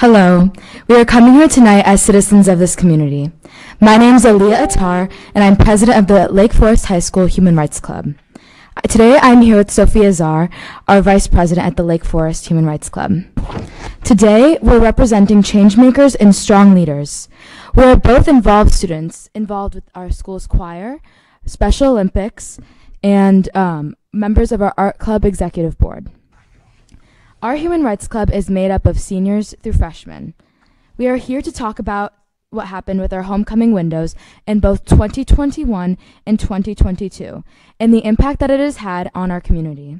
Hello. We are coming here tonight as citizens of this community. My name is Aliyah Attar, and I'm president of the Lake Forest High School Human Rights Club. Today I'm here with Sophia Czar, our vice president at the Lake Forest Human Rights Club. Today we're representing changemakers and strong leaders. We are both involved students involved with our school's choir, Special Olympics, and um, members of our art club executive board. Our Human Rights Club is made up of seniors through freshmen. We are here to talk about what happened with our homecoming windows in both 2021 and 2022 and the impact that it has had on our community.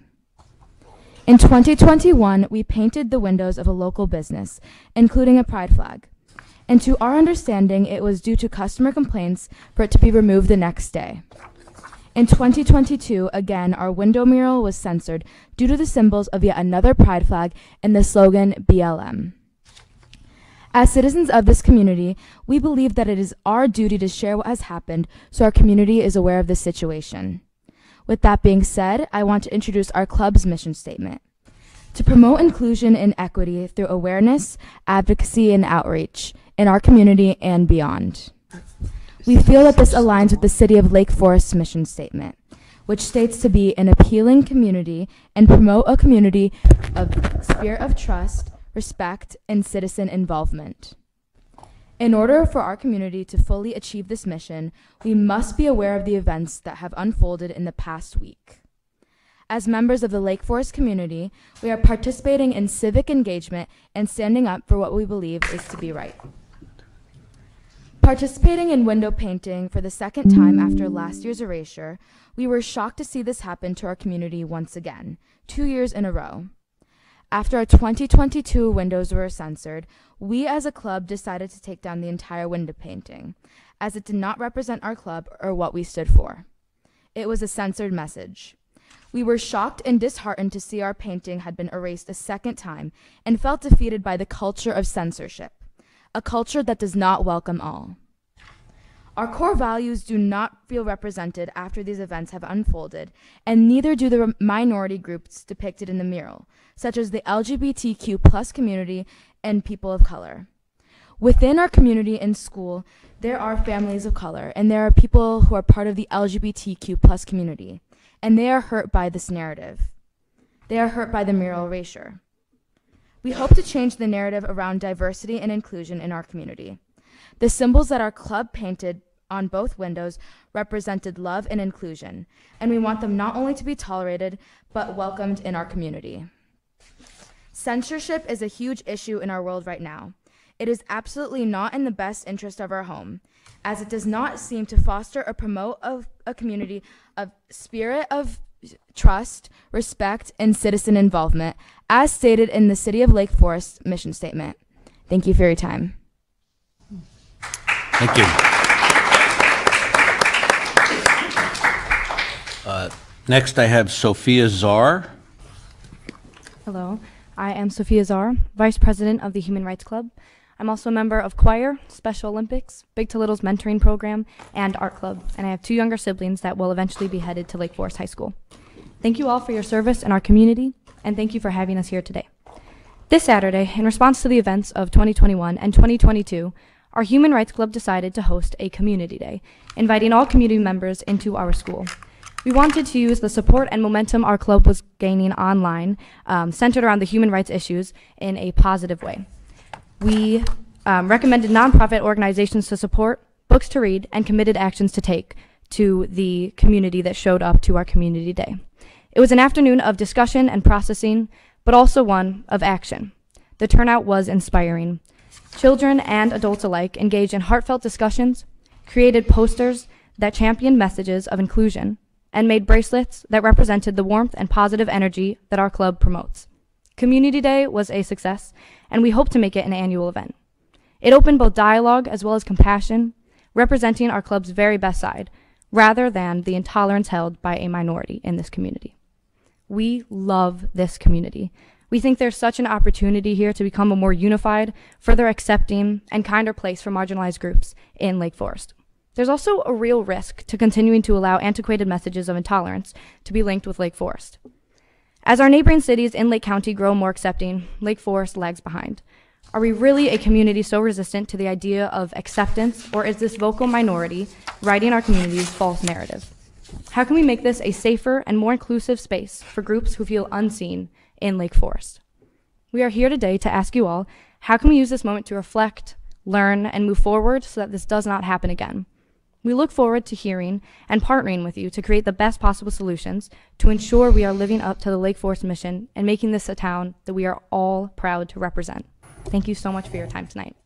In 2021, we painted the windows of a local business, including a pride flag. And to our understanding, it was due to customer complaints for it to be removed the next day. In 2022, again, our window mural was censored due to the symbols of yet another pride flag and the slogan BLM. As citizens of this community, we believe that it is our duty to share what has happened so our community is aware of the situation. With that being said, I want to introduce our club's mission statement. To promote inclusion and equity through awareness, advocacy, and outreach in our community and beyond. We feel that this aligns with the City of Lake Forest's mission statement, which states to be an appealing community and promote a community of spirit of trust, respect, and citizen involvement. In order for our community to fully achieve this mission, we must be aware of the events that have unfolded in the past week. As members of the Lake Forest community, we are participating in civic engagement and standing up for what we believe is to be right. Participating in window painting for the second time after last year's erasure, we were shocked to see this happen to our community once again, two years in a row. After our 2022 windows were censored, we as a club decided to take down the entire window painting, as it did not represent our club or what we stood for. It was a censored message. We were shocked and disheartened to see our painting had been erased a second time and felt defeated by the culture of censorship a culture that does not welcome all. Our core values do not feel represented after these events have unfolded, and neither do the minority groups depicted in the mural, such as the LGBTQ plus community and people of color. Within our community and school, there are families of color, and there are people who are part of the LGBTQ plus community, and they are hurt by this narrative. They are hurt by the mural erasure. We hope to change the narrative around diversity and inclusion in our community. The symbols that our club painted on both windows represented love and inclusion, and we want them not only to be tolerated, but welcomed in our community. Censorship is a huge issue in our world right now. It is absolutely not in the best interest of our home, as it does not seem to foster or promote a, a community of spirit of trust, respect, and citizen involvement, as stated in the City of Lake Forest mission statement. Thank you for your time. Thank you. Uh, Next, I have Sophia Czar. Hello, I am Sophia Czar, Vice President of the Human Rights Club. I'm also a member of Choir, Special Olympics, Big to Little's mentoring program, and Art Club, and I have two younger siblings that will eventually be headed to Lake Forest High School. Thank you all for your service in our community, and thank you for having us here today. This Saturday, in response to the events of 2021 and 2022, our Human Rights Club decided to host a community day, inviting all community members into our school. We wanted to use the support and momentum our club was gaining online, um, centered around the human rights issues, in a positive way. We um, recommended nonprofit organizations to support, books to read, and committed actions to take to the community that showed up to our community day. It was an afternoon of discussion and processing, but also one of action. The turnout was inspiring. Children and adults alike engaged in heartfelt discussions, created posters that championed messages of inclusion, and made bracelets that represented the warmth and positive energy that our club promotes. Community Day was a success, and we hope to make it an annual event. It opened both dialogue as well as compassion, representing our club's very best side, rather than the intolerance held by a minority in this community. We love this community. We think there's such an opportunity here to become a more unified, further accepting, and kinder place for marginalized groups in Lake Forest. There's also a real risk to continuing to allow antiquated messages of intolerance to be linked with Lake Forest. As our neighboring cities in Lake County grow more accepting, Lake Forest lags behind. Are we really a community so resistant to the idea of acceptance, or is this vocal minority writing our community's false narrative? How can we make this a safer and more inclusive space for groups who feel unseen in Lake Forest? We are here today to ask you all how can we use this moment to reflect, learn, and move forward so that this does not happen again? We look forward to hearing and partnering with you to create the best possible solutions to ensure we are living up to the Lake Forest mission and making this a town that we are all proud to represent. Thank you so much for your time tonight.